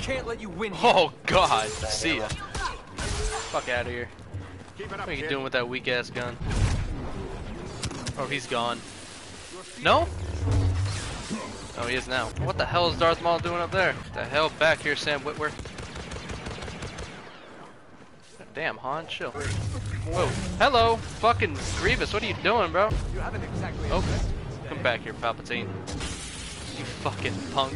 can't let you win. Here. Oh god, see ya. Fuck out of here. What are you doing with that weak ass gun? Oh, he's gone. No? Oh, he is now. What the hell is Darth Maul doing up there? the hell back here, Sam Witwer? Damn, Han, chill. Whoa. Hello, fucking Grievous, what are you doing, bro? You haven't exactly. Oh, come back here, Palpatine. You fucking punk.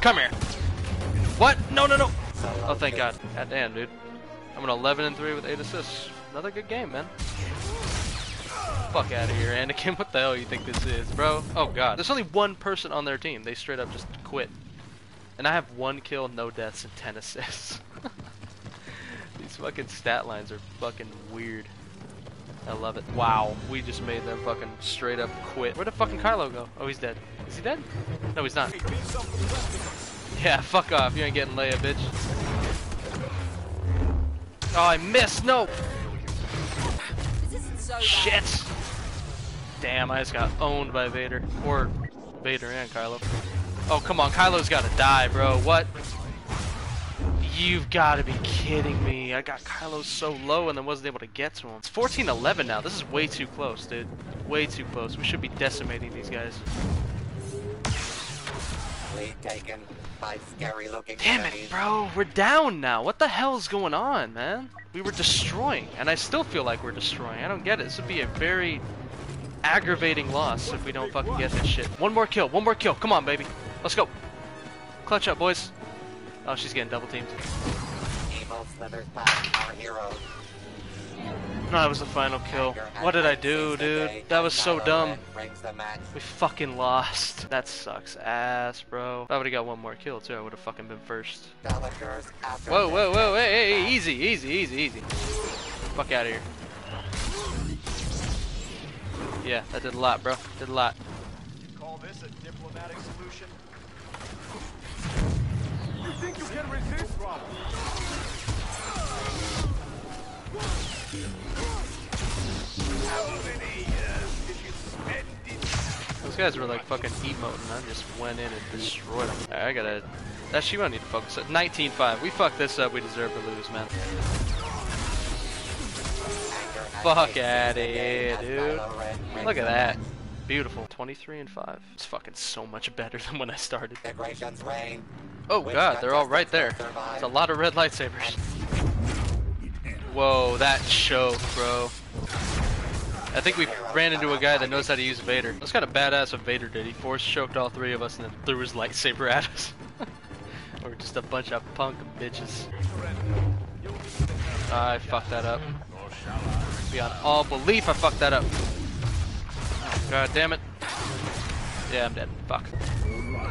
Come here. What? No, no, no. Oh, thank God. God damn, dude. I'm an 11 and 3 with 8 assists. Another good game, man. Fuck out of here, Anakin. What the hell you think this is, bro? Oh, God. There's only one person on their team. They straight up just quit. And I have one kill, no deaths, and 10 assists. These fucking stat lines are fucking weird. I love it. Wow, we just made them fucking straight up quit. Where'd the fucking Kylo go? Oh, he's dead. Is he dead? No, he's not. Yeah, fuck off. You ain't getting Leia, bitch. Oh, I missed. No. Shit. Damn, I just got owned by Vader. Or Vader and Kylo. Oh, come on. Kylo's got to die, bro. What? You've got to be kidding me. I got Kylo so low and then wasn't able to get to him. It's 14-11 now. This is way too close, dude. Way too close. We should be decimating these guys. Taken by scary looking Damn it, bro. We're down now. What the hell is going on, man? We were destroying, and I still feel like we're destroying. I don't get it. This would be a very aggravating loss if we don't fucking get this shit. One more kill. One more kill. Come on, baby. Let's go. Clutch up, boys. Oh, she's getting double teamed. No, that was the final kill. What did I do, dude? That was so dumb. We fucking lost. That sucks ass, bro. If I would've got one more kill, too, I would've fucking been first. Whoa, whoa, whoa, hey, hey, easy, easy, easy, easy. Fuck out of here. Yeah, that did a lot, bro. Did a lot. Call this a diplomatic solution? Think you can resist? Those guys were like fucking emoting. I just went in and destroyed them. Alright, I gotta. That she won't need to focus. At 19-5. We fucked this up. We deserve to lose, man. Fuck of here, dude. Look at that. Beautiful. 23 and 5. It's fucking so much better than when I started. Oh god, they're all right there. It's a lot of red lightsabers. Whoa, that choke, bro. I think we ran into a guy that knows how to use Vader. That's kind of badass what Vader did. He force choked all three of us and then threw his lightsaber at us. We're just a bunch of punk bitches. I fucked that up. Beyond all belief, I fucked that up. God damn it. Yeah, I'm dead. Fuck.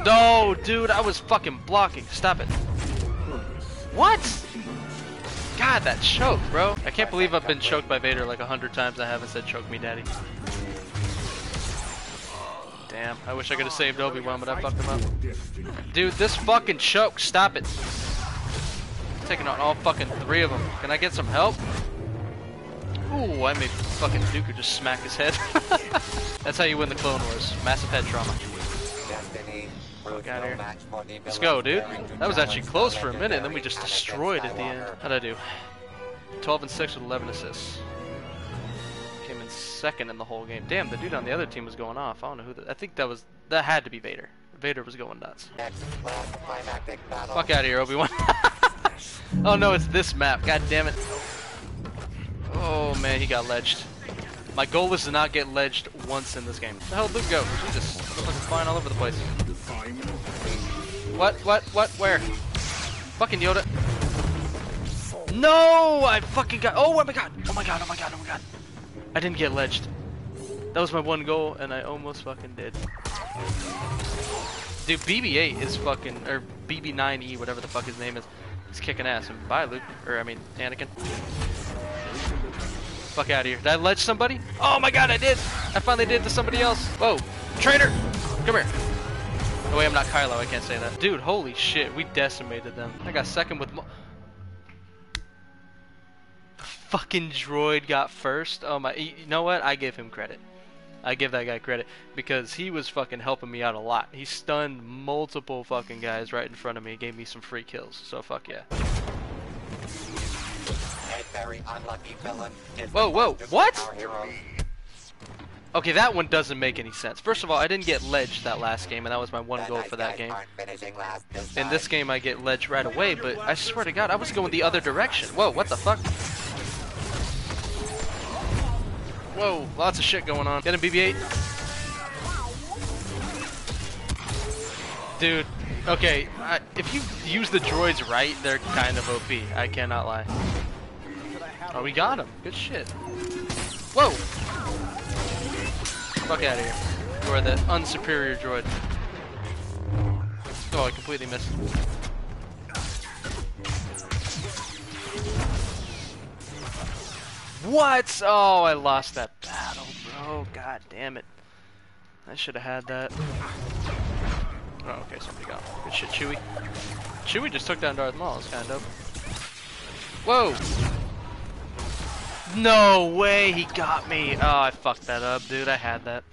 No, dude, I was fucking blocking. Stop it. What? God, that choke, bro. I can't believe I've been choked by Vader like a hundred times. I haven't said choke me, daddy. Damn, I wish I could have saved Obi-Wan, but I fucked him up. Dude, this fucking choke, stop it. Taking on all fucking three of them. Can I get some help? Ooh, I made fucking Dooku just smack his head. That's how you win the Clone Wars. Massive head trauma. Let's go, dude. That was actually close for a minute, and then we just destroyed at the end. How'd I do? 12 and 6 with 11 assists. Came in second in the whole game. Damn, the dude on the other team was going off. I don't know who that. I think that was. That had to be Vader. Vader was going nuts. Fuck out of here, Obi Wan. oh no, it's this map. God damn it. Oh man, he got ledged. My goal was to not get ledged once in this game. The hell did Luke go? Jesus, fucking flying all over the place. What? What? What? Where? Fucking Yoda. No! I fucking got. Oh my god! Oh my god! Oh my god! Oh my god! I didn't get ledged. That was my one goal, and I almost fucking did. Dude, BB-8 is fucking, or BB-9E, whatever the fuck his name is, is kicking ass. And bye, Luke, or I mean, Anakin. Fuck out of here. Did I ledge somebody? Oh my god, I did! I finally did to somebody else. Whoa, traitor! Come here. Oh wait, I'm not Kylo. I can't say that. Dude, holy shit, we decimated them. I got second with. Mo fucking droid got first. Oh my, you know what? I give him credit. I give that guy credit because he was fucking helping me out a lot. He stunned multiple fucking guys right in front of me, gave me some free kills. So fuck yeah. Very unlucky villain is Whoa, whoa, what? Okay, that one doesn't make any sense. First of all, I didn't get ledge that last game, and that was my one goal nice for that game. aren't finishing last this In this game, I get ledge right away, but I swear to God, I was going the other direction. Whoa, what the fuck? Whoa, lots of shit going on. Get him, BB-8. Dude, okay, I, if you use the droids right, they're kind of OP. I cannot lie. Oh, we got him. Good shit. Whoa! Fuck out of here. You are the unsuperior droid. Oh, I completely missed. What? Oh, I lost that battle, bro. God damn it. I should have had that. Oh, okay, somebody got. Good shit, Chewie. Chewie just took down Darth Maul. It's kind of dope. Whoa! No way, he got me. Oh, I fucked that up, dude. I had that.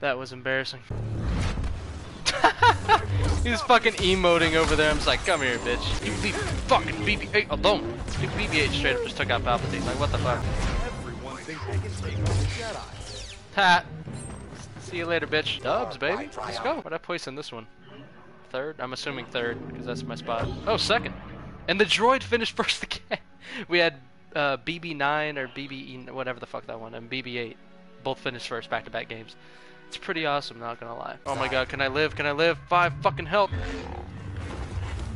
That was embarrassing. He's fucking emoting over there. I'm just like, come here, bitch. You leave fucking BB-8 alone. Dude, BB-8 straight up just took out Palpatine. Like, what the fuck? Hat. See you later, bitch. Dubs, baby. Let's go. What'd I place in this one? Third? I'm assuming third, because that's my spot. Oh, second. And the droid finished first again. We had uh, BB9 or BB, whatever the fuck that one, and BB8. Both finished first back-to-back games. It's pretty awesome, not gonna lie. Oh my god, can I live? Can I live? Five fucking health.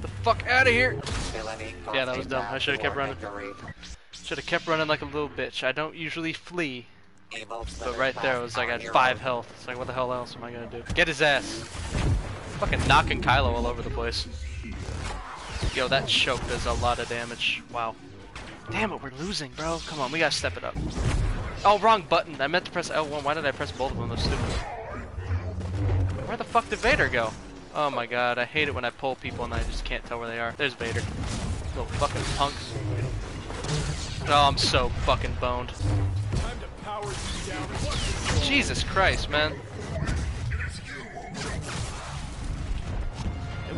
The fuck out of here. Yeah, that was dumb. I should've kept running. Should have kept running like a little bitch. I don't usually flee, but right there it was like I had five health. It's like, what the hell else am I gonna do? Get his ass. Fucking knocking Kylo all over the place. Yo, that choke does a lot of damage. Wow. Damn it, we're losing, bro. Come on, we gotta step it up. Oh, wrong button. I meant to press L1. Why did I press both of them? Those stupid. Where the fuck did Vader go? Oh my god, I hate it when I pull people and I just can't tell where they are. There's Vader. Little fucking punks. Oh, I'm so fucking boned. Jesus Christ, man.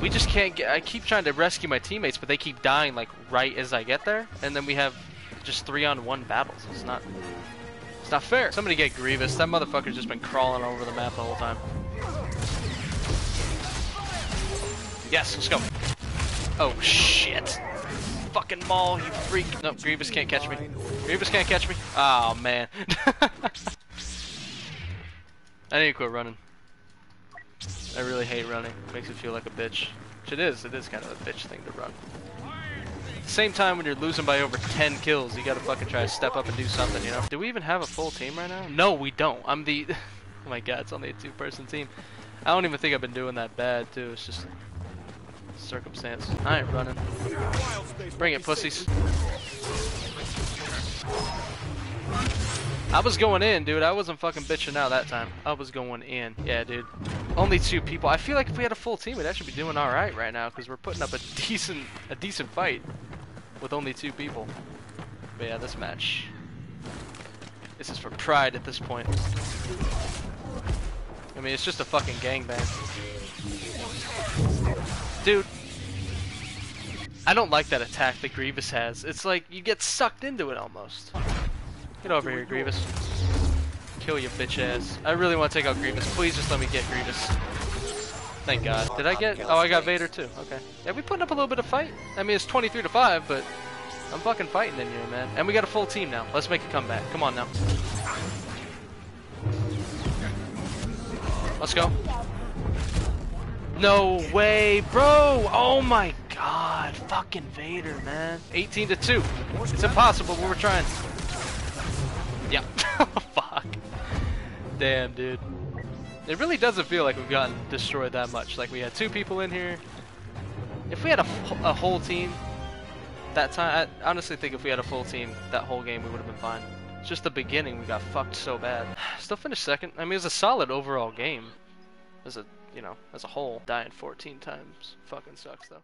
We just can't get. I keep trying to rescue my teammates, but they keep dying like right as I get there, and then we have just three on one battles. It's not. It's not fair. Somebody get Grievous. That motherfucker's just been crawling over the map the whole time. Yes, let's go. Oh shit. Fucking Maul, you freak. No, Grievous can't catch me. Grievous can't catch me. Oh man. I need to quit running. I really hate running. It makes me feel like a bitch. Which it is. It is kind of a bitch thing to run. At the same time, when you're losing by over 10 kills, you gotta fucking try to step up and do something, you know? Do we even have a full team right now? No, we don't. I'm the... oh my god, it's only a two-person team. I don't even think I've been doing that bad, too. It's just circumstance. I ain't running. Bring it, pussies. I was going in, dude. I wasn't fucking bitching out that time. I was going in. Yeah, dude. Only two people. I feel like if we had a full team, we'd actually be doing all right right now because we're putting up a decent, a decent fight with only two people. But yeah, this match. This is for pride at this point. I mean, it's just a fucking gangbang. Dude. I don't like that attack that Grievous has. It's like you get sucked into it almost. Get over here, Grievous. Kill you, bitch ass. I really want to take out Grievous. Please just let me get Grievous. Thank God. Did I get? Oh, I got Vader too. Okay. Yeah, we putting up a little bit of fight. I mean, it's 23 to 5, but I'm fucking fighting in here, man. And we got a full team now. Let's make a comeback. Come on now. Let's go. No way, bro! Oh my god, fucking Vader, man. 18 to 2. It's impossible, but we're trying. Yeah. Fuck. Damn, dude. It really doesn't feel like we've gotten destroyed that much. Like, we had two people in here. If we had a, a whole team that time, I honestly think if we had a full team that whole game, we would have been fine. It's just the beginning, we got fucked so bad. Still finished second. I mean, it was a solid overall game. As a, you know, as a whole. Dying 14 times fucking sucks, though.